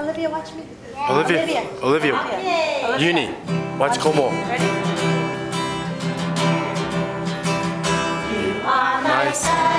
Olivia, watch me. Olivia. Olivia. Olivia. Uni. Watch como. Ready? Nice.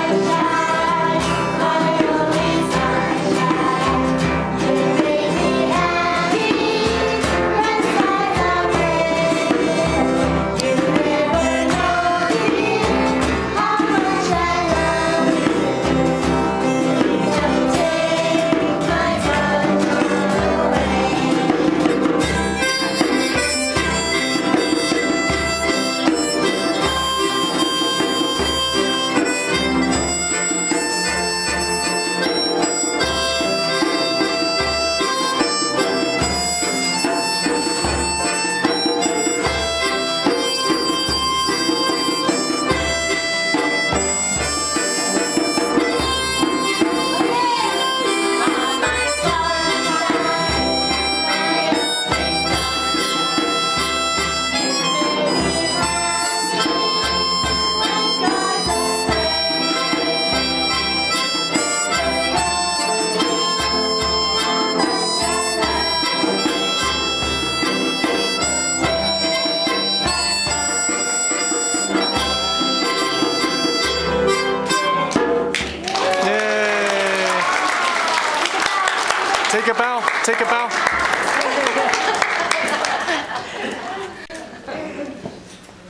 Take a bow. Take a bow.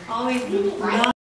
Always